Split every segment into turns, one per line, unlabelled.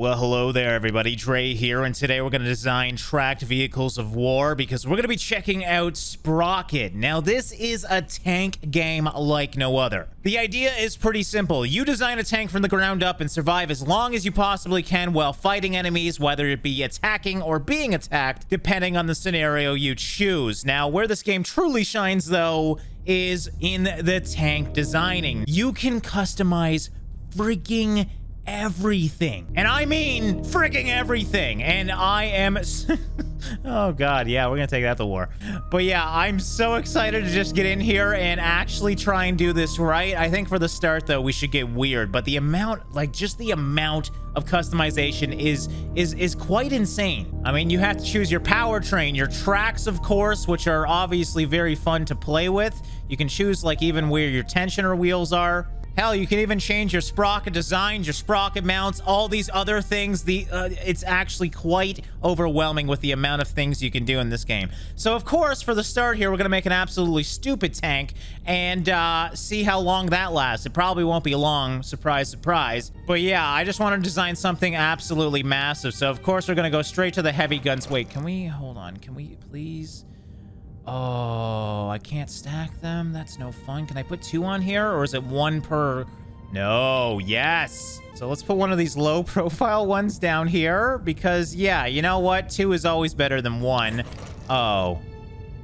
Well, hello there, everybody. Drae here, and today we're going to design tracked vehicles of war because we're going to be checking out Sprocket. Now, this is a tank game like no other. The idea is pretty simple. You design a tank from the ground up and survive as long as you possibly can while fighting enemies, whether it be attacking or being attacked, depending on the scenario you choose. Now, where this game truly shines, though, is in the tank designing. You can customize freaking everything. And I mean freaking everything. And I am... oh, God. Yeah, we're going to take that to war. But yeah, I'm so excited to just get in here and actually try and do this right. I think for the start, though, we should get weird. But the amount, like, just the amount of customization is is is quite insane. I mean, you have to choose your powertrain, your tracks, of course, which are obviously very fun to play with. You can choose, like, even where your tensioner wheels are. Hell, you can even change your sprocket designs, your sprocket mounts, all these other things. The uh, It's actually quite overwhelming with the amount of things you can do in this game. So, of course, for the start here, we're going to make an absolutely stupid tank and uh, see how long that lasts. It probably won't be long, surprise, surprise. But yeah, I just want to design something absolutely massive. So, of course, we're going to go straight to the heavy guns. Wait, can we... Hold on. Can we please... Oh, I can't stack them? That's no fun. Can I put two on here, or is it one per... No, yes. So let's put one of these low profile ones down here because, yeah, you know what? Two is always better than one. Oh.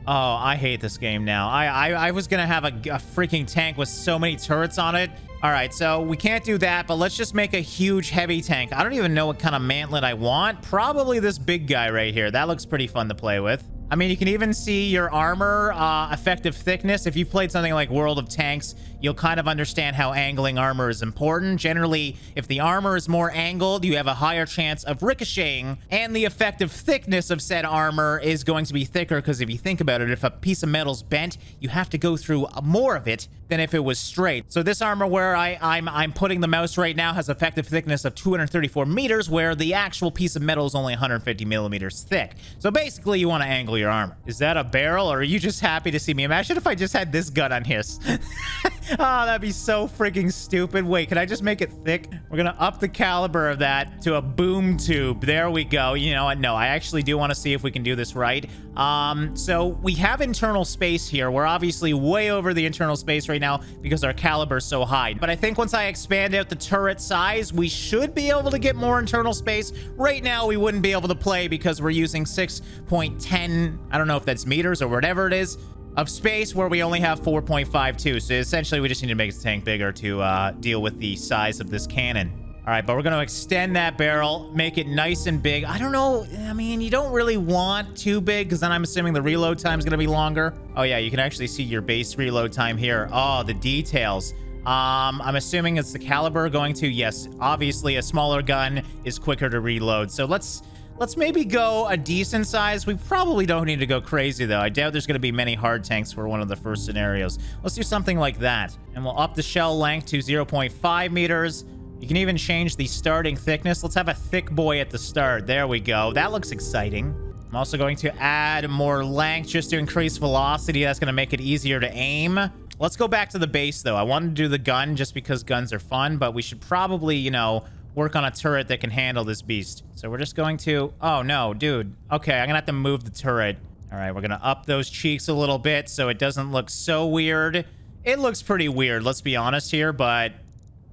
Oh, I hate this game now. I I, I was to have a, a freaking tank with so many turrets on it. All right, so we can't do that, but let's just make a huge heavy tank. I don't even know what kind of mantlet I want. Probably this big guy right here. That looks pretty fun to play with. I mean, you can even see your armor uh, effective thickness. If you've played something like World of Tanks, you'll kind of understand how angling armor is important. Generally, if the armor is more angled, you have a higher chance of ricocheting, and the effective thickness of said armor is going to be thicker, because if you think about it, if a piece of metal's bent, you have to go through more of it than if it was straight. So this armor where I, I'm, I'm putting the mouse right now has effective thickness of 234 meters, where the actual piece of metal is only 150 millimeters thick. So basically, you want to angle your armor. Is that a barrel, or are you just happy to see me? Imagine if I just had this gun on his. oh, that'd be so freaking stupid. Wait, can I just make it thick? We're gonna up the caliber of that to a boom tube. There we go. You know what? No, I actually do want to see if we can do this right. Um, so we have internal space here. We're obviously way over the internal space right now because our caliber is so high. But I think once I expand out the turret size, we should be able to get more internal space. Right now, we wouldn't be able to play because we're using 6.10, I don't know if that's meters or whatever it is, of space where we only have 4.52. So essentially, we just need to make the tank bigger to uh, deal with the size of this cannon. All right, but we're going to extend that barrel, make it nice and big. I don't know. I mean, you don't really want too big because then I'm assuming the reload time is going to be longer. Oh, yeah, you can actually see your base reload time here. Oh, the details. Um, I'm assuming it's the caliber going to, yes, obviously a smaller gun is quicker to reload. So let's let's maybe go a decent size. We probably don't need to go crazy though. I doubt there's going to be many hard tanks for one of the first scenarios. Let's do something like that. And we'll up the shell length to 0.5 meters. You can even change the starting thickness. Let's have a thick boy at the start. There we go. That looks exciting. I'm also going to add more length just to increase velocity. That's going to make it easier to aim. Let's go back to the base, though. I wanted to do the gun just because guns are fun, but we should probably, you know, work on a turret that can handle this beast. So we're just going to... Oh, no, dude. Okay, I'm going to have to move the turret. All right, we're going to up those cheeks a little bit so it doesn't look so weird. It looks pretty weird, let's be honest here, but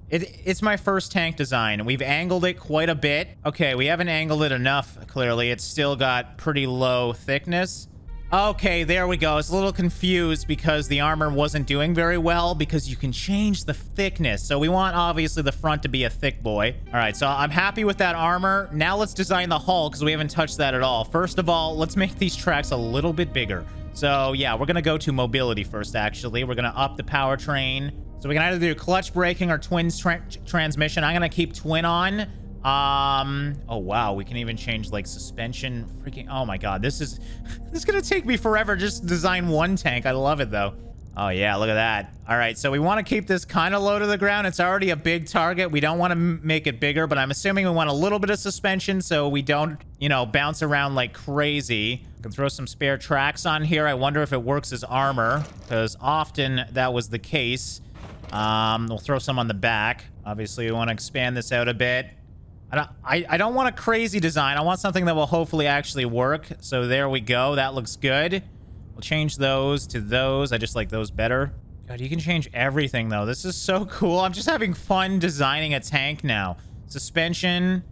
it, it's my first tank design. We've angled it quite a bit. Okay, we haven't angled it enough, clearly. It's still got pretty low thickness. Okay, there we go. I was a little confused because the armor wasn't doing very well because you can change the thickness. So we want, obviously, the front to be a thick boy. All right, so I'm happy with that armor. Now let's design the hull because we haven't touched that at all. First of all, let's make these tracks a little bit bigger. So yeah, we're going to go to mobility first, actually. We're going to up the powertrain. So we can either do clutch braking or twin tra transmission. I'm going to keep twin on. Um, oh, wow. We can even change, like, suspension. Freaking, oh, my God. This is, this is to take me forever just design one tank. I love it, though. Oh, yeah, look at that. All right, so we want to keep this kind of low to the ground. It's already a big target. We don't want to make it bigger, but I'm assuming we want a little bit of suspension so we don't, you know, bounce around like crazy. Can throw some spare tracks on here. I wonder if it works as armor, because often that was the case. Um, we'll throw some on the back. Obviously, we want to expand this out a bit. I don't, I, I don't want a crazy design. I want something that will hopefully actually work. So there we go. That looks good. We'll change those to those. I just like those better. God, you can change everything, though. This is so cool. I'm just having fun designing a tank now. Suspension.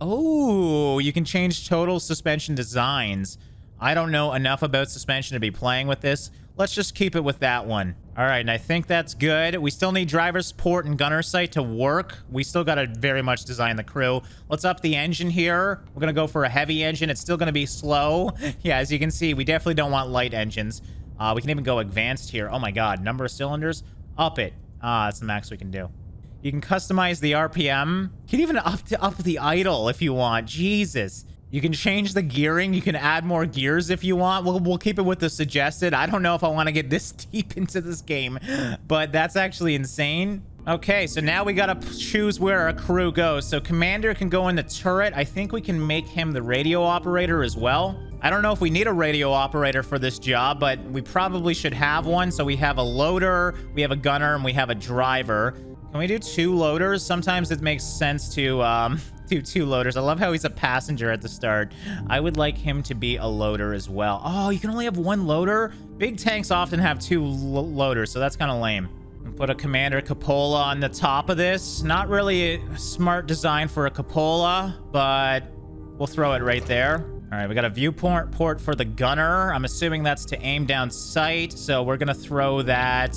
Oh, you can change total suspension designs. I don't know enough about suspension to be playing with this. Let's just keep it with that one. All right, and I think that's good. We still need driver support and gunner sight to work. We still got to very much design the crew. Let's up the engine here. We're going to go for a heavy engine. It's still going to be slow. Yeah, as you can see, we definitely don't want light engines. Uh, we can even go advanced here. Oh my god, number of cylinders. Up it. Ah, that's the max we can do. You can customize the RPM. You can even up, to, up the idle if you want. Jesus. You can change the gearing. You can add more gears if you want. We'll, we'll keep it with the suggested. I don't know if I want to get this deep into this game, but that's actually insane. Okay, so now we gotta choose where our crew goes. So Commander can go in the turret. I think we can make him the radio operator as well. I don't know if we need a radio operator for this job, but we probably should have one. So we have a loader, we have a gunner, and we have a driver. Can we do two loaders? Sometimes it makes sense to um, do two loaders. I love how he's a passenger at the start. I would like him to be a loader as well. Oh, you can only have one loader? Big tanks often have two lo loaders, so that's kind of lame. Put a Commander Cupola on the top of this. Not really a smart design for a Cupola, but we'll throw it right there. All right, we got a viewport port for the gunner. I'm assuming that's to aim down sight. So we're going to throw that,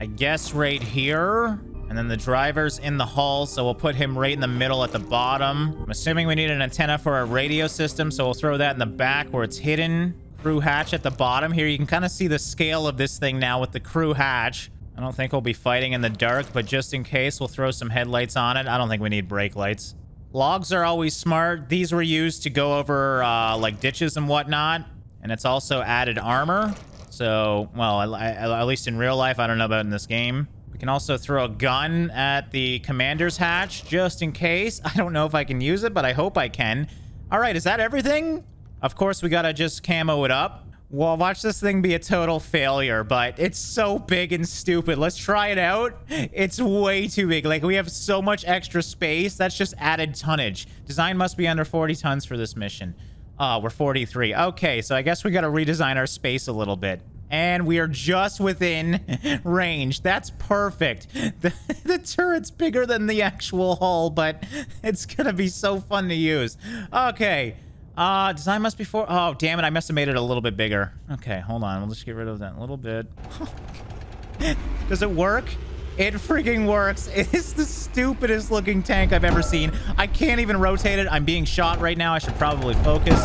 I guess, right here. And then the driver's in the hull, so we'll put him right in the middle at the bottom. I'm assuming we need an antenna for our radio system, so we'll throw that in the back where it's hidden. Crew hatch at the bottom. Here you can kind of see the scale of this thing now with the crew hatch. I don't think we'll be fighting in the dark, but just in case, we'll throw some headlights on it. I don't think we need brake lights. Logs are always smart. These were used to go over, uh, like, ditches and whatnot. And it's also added armor. So, well, at least in real life, I don't know about in this game can also throw a gun at the commander's hatch just in case. I don't know if I can use it, but I hope I can. All right, is that everything? Of course, we gotta just camo it up. Well, watch this thing be a total failure, but it's so big and stupid. Let's try it out. It's way too big. Like, we have so much extra space. That's just added tonnage. Design must be under 40 tons for this mission. Uh, we're 43. Okay, so I guess we got to redesign our space a little bit and we are just within range. That's perfect. The, the turret's bigger than the actual hull, but it's gonna be so fun to use. Okay. Uh, design must be for... Oh, damn it. I must have made it a little bit bigger. Okay, hold on. We'll just get rid of that a little bit. Does it work? It freaking works. It is the stupidest looking tank I've ever seen. I can't even rotate it. I'm being shot right now. I should probably focus.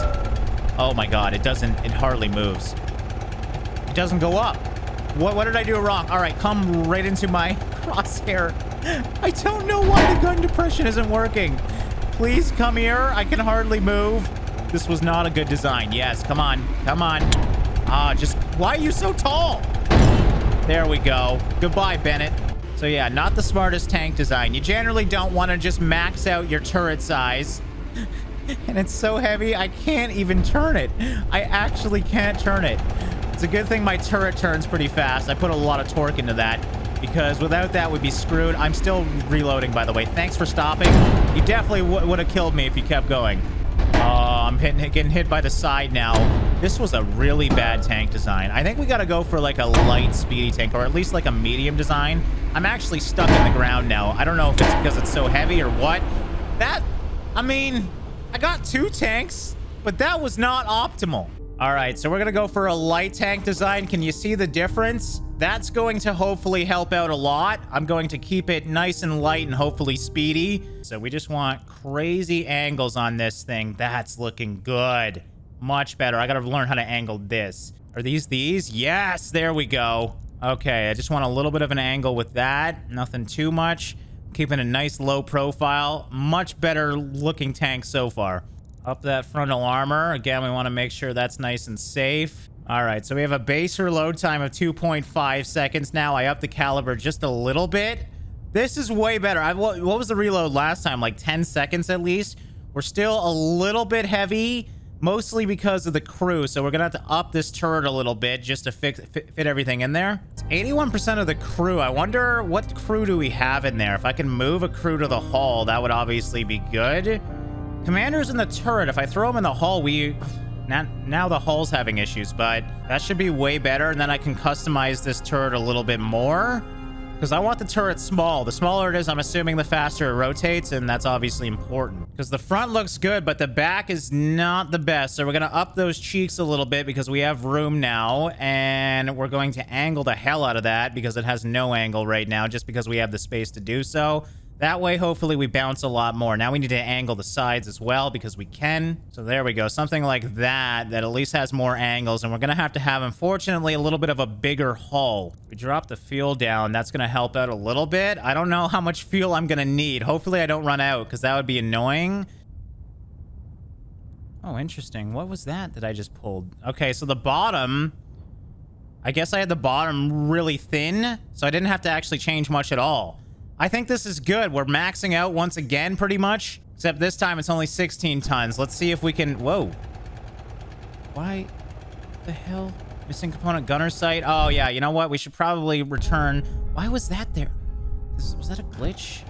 Oh my god, it doesn't... It hardly moves doesn't go up. What, what did I do wrong? All right, come right into my crosshair. I don't know why the gun depression isn't working. Please come here. I can hardly move. This was not a good design. Yes, come on. Come on. Ah, just... Why are you so tall? There we go. Goodbye, Bennett. So yeah, not the smartest tank design. You generally don't want to just max out your turret size. and it's so heavy, I can't even turn it. I actually can't turn it. It's a good thing my turret turns pretty fast. I put a lot of torque into that because without that, we'd be screwed. I'm still reloading, by the way. Thanks for stopping. You definitely would have killed me if you kept going. Oh, I'm hitting, getting hit by the side now. This was a really bad tank design. I think we got to go for like a light, speedy tank, or at least like a medium design. I'm actually stuck in the ground now. I don't know if it's because it's so heavy or what. That, I mean, I got two tanks, but that was not optimal. All right, so we're going to go for a light tank design. Can you see the difference? That's going to hopefully help out a lot. I'm going to keep it nice and light and hopefully speedy. So we just want crazy angles on this thing. That's looking good. Much better. I got to learn how to angle this. Are these these? Yes, there we go. Okay, I just want a little bit of an angle with that. Nothing too much. Keeping a nice low profile. Much better looking tank so far. Up that frontal armor. Again, we want to make sure that's nice and safe. All right, so we have a base reload time of 2.5 seconds now. I upped the caliber just a little bit. This is way better. I, what, what was the reload last time? Like 10 seconds at least? We're still a little bit heavy. mostly because of the crew. So we're going to have to up this turret a little bit just to fix, fit, fit everything in there. It's 81% of the crew. I wonder what crew do we have in there? If I can move a crew to the hull, that would obviously be good. Commander's in the turret. If I throw him in the hull, we... Now, now the hull's having issues, but that should be way better. And then I can customize this turret a little bit more. Because I want the turret small. The smaller it is, I'm assuming the faster it rotates, and that's obviously important. Because the front looks good, but the back is not the best. So we're going to up those cheeks a little bit because we have room now, and we're going to angle the hell out of that because it has no angle right now just because we have the space to do so. That way, hopefully, we bounce a lot more. Now we need to angle the sides as well because we can. So there we go. Something like that that at least has more angles. And we're going to have to have, unfortunately, a little bit of a bigger hull. We drop the fuel down. That's going to help out a little bit. I don't know how much fuel I'm going to need. Hopefully, I don't run out because that would be annoying. Oh, interesting. What was that that I just pulled? Okay, so the bottom... I guess I had the bottom really thin, so I didn't have to actually change much at all. I think this is good. We're maxing out once again, pretty much. Except this time it's only 16 tons. Let's see if we can... Whoa. Why the hell? Missing component gunner sight. Oh, yeah. You know what? We should probably return... Why was that there? was that a glitch?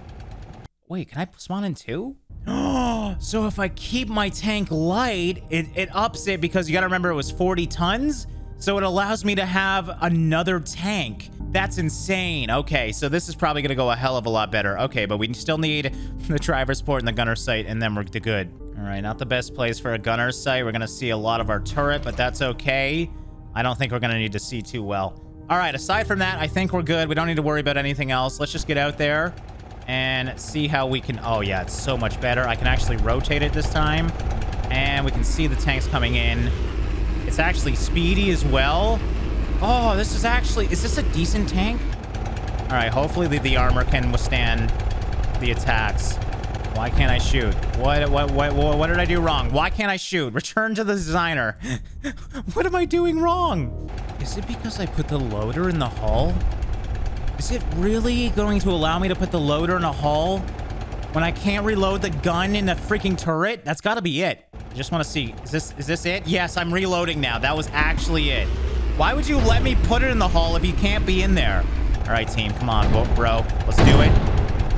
Wait, can I spawn in two? Oh, so if I keep my tank light, it, it ups it because you got to remember it was 40 tons. So it allows me to have another tank. That's insane. Okay, so this is probably going to go a hell of a lot better. Okay, but we still need the driver's port and the gunner sight, and then we're good. All right, not the best place for a gunner sight. We're going to see a lot of our turret, but that's okay. I don't think we're going to need to see too well. All right, aside from that, I think we're good. We don't need to worry about anything else. Let's just get out there and see how we can... Oh, yeah, it's so much better. I can actually rotate it this time, and we can see the tanks coming in. It's actually speedy as well. Oh, this is actually... Is this a decent tank? All right, hopefully the, the armor can withstand the attacks. Why can't I shoot? What, what, what, what did I do wrong? Why can't I shoot? Return to the designer. what am I doing wrong? Is it because I put the loader in the hull? Is it really going to allow me to put the loader in a hull when I can't reload the gun in the freaking turret? That's got to be it. I just want to see. Is this is this it? Yes, I'm reloading now. That was actually it. Why would you let me put it in the hull if you can't be in there? All right, team. Come on, bro. Let's do it.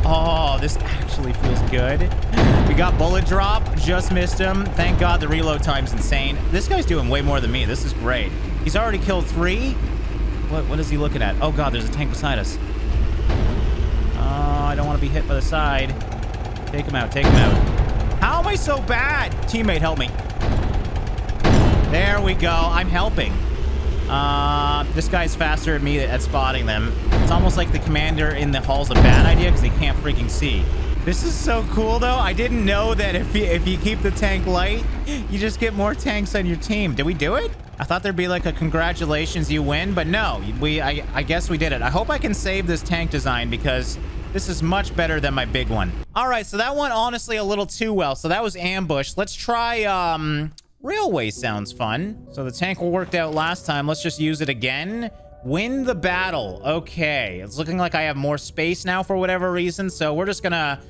Oh, this actually feels good. We got bullet drop. Just missed him. Thank God the reload time's insane. This guy's doing way more than me. This is great. He's already killed three. What, what is he looking at? Oh, God, there's a tank beside us. Oh, I don't want to be hit by the side. Take him out. Take him out. How am I so bad? Teammate, help me. There we go. I'm helping. Uh, this guy's faster than me at spotting them. It's almost like the commander in the hull's a bad idea because he can't freaking see. This is so cool, though. I didn't know that if you, if you keep the tank light, you just get more tanks on your team. Did we do it? I thought there'd be like a congratulations, you win, but no. We, I, I guess we did it. I hope I can save this tank design because this is much better than my big one. All right, so that went honestly a little too well. So that was ambush. Let's try um, railway sounds fun. So the tank worked out last time. Let's just use it again. Win the battle. Okay. It's looking like I have more space now for whatever reason. So we're just gonna...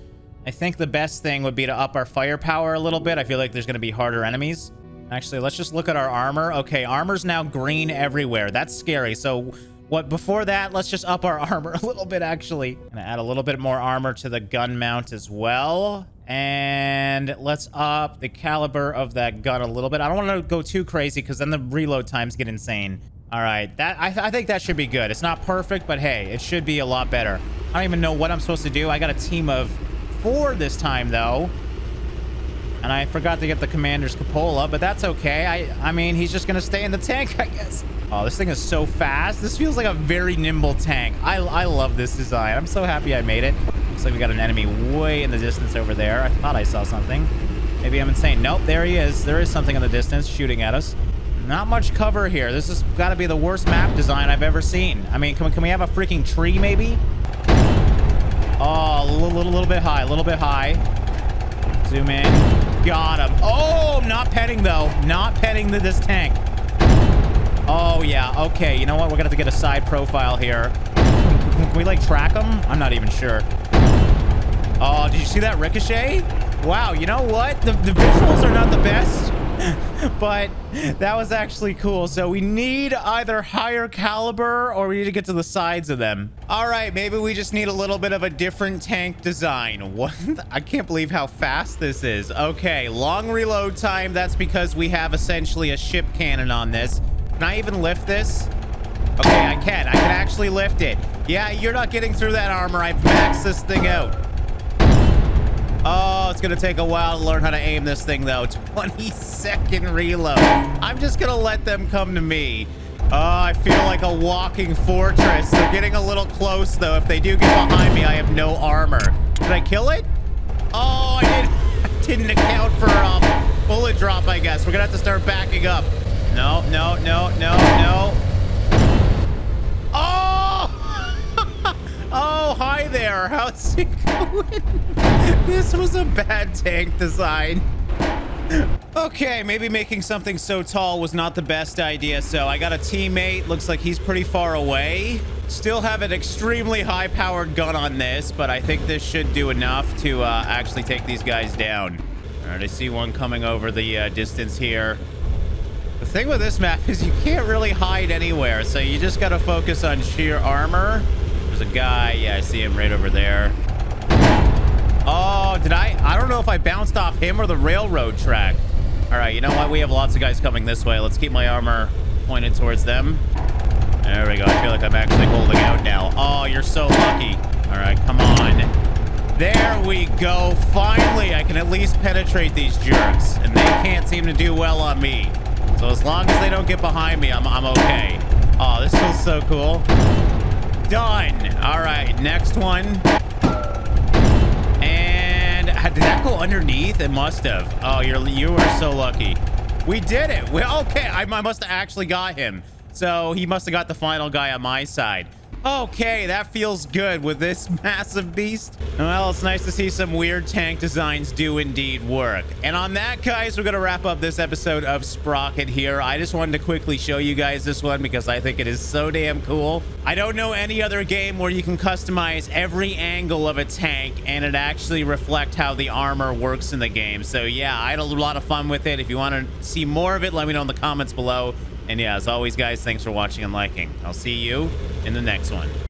I think the best thing would be to up our firepower a little bit. I feel like there's gonna be harder enemies. Actually, let's just look at our armor. Okay, armor's now green everywhere. That's scary. So what, before that, let's just up our armor a little bit, actually. Gonna add a little bit more armor to the gun mount as well. And let's up the caliber of that gun a little bit. I don't want to go too crazy because then the reload times get insane. All right, that I, th I, think that should be good. It's not perfect, but hey, it should be a lot better. I don't even know what I'm supposed to do. I got a team of four this time, though. And I forgot to get the commander's cupola, but that's okay. I, I mean, he's just going to stay in the tank, I guess. Oh, this thing is so fast. This feels like a very nimble tank. I, I love this design. I'm so happy I made it. Looks like we got an enemy way in the distance over there. I thought I saw something. Maybe I'm insane. Nope, there he is. There is something in the distance shooting at us. Not much cover here. This has got to be the worst map design I've ever seen. I mean, can we, can we have a freaking tree, maybe? Oh, a little, little, little bit high. A little bit high. Zoom in. Got him. Oh, not petting, though. Not petting the, this tank. Oh, yeah. Okay, you know what? We're going to have to get a side profile here. Can, we, like, track them? I'm not even sure. Oh, did you see that ricochet? Wow, you know what? The, the visuals are not the best, but that was actually cool. So we need either higher caliber or we need to get to the sides of them. All right, maybe we just need a little bit of a different tank design. What? I can't believe how fast this is. Okay, long reload time. That's because we have essentially a ship cannon on this. Can I even lift this? Okay, I can. I can actually lift it. Yeah, you're not getting through that armor. I've maxed this thing out. Oh, it's going to take a while to learn how to aim this thing, though. 20 second reload. I'm just going to let them come to me. Oh, I feel like a walking fortress. They're getting a little close, though. If they do get behind me, I have no armor. Did I kill it? Oh, I, did, didn't account for um, bullet drop, I guess. We're going to have to start backing up. No, no, no, no, no. Oh, hi there. How's it going? this was a bad tank design. Okay, maybe making something so tall was not the best idea. So I got a teammate. Looks like he's pretty far away. Still have an extremely high-powered gun on this, but I think this should do enough to uh, actually take these guys down. All right, I see one coming over the uh, distance here. The thing with this map is you can't really hide anywhere, so you just got to focus on sheer armor. There's a guy. Yeah, I see him right over there. Oh, did I? I don't know if I bounced off him or the railroad track. All right, you know what? We have lots of guys coming this way. Let's keep my armor pointed towards them. There we go. I feel like I'm actually holding out now. Oh, you're so lucky. All right, come on. There we go. Finally, I can at least penetrate these jerks, and they can't seem to do well on me. So as long as they don't get behind me, I'm, I'm okay. Oh, this feels so cool done. All right, next one. And did that go underneath? It must have. Oh, you're you are so lucky. We did it. We, okay, I, I must have actually got him. So he must have got the final guy on my side. Okay, that feels good with this massive beast. Well, it's nice to see some weird tank designs do indeed work. And on that, guys, we're going to wrap up this episode of Sprocket here. I just wanted to quickly show you guys this one because I think it is so damn cool. I don't know any other game where you can customize every angle of a tank and it actually reflect how the armor works in the game. So yeah, I had a lot of fun with it. If you want to see more of it, let me know in the comments below. And yeah, as always, guys, thanks for watching and liking. I'll see you in the next one.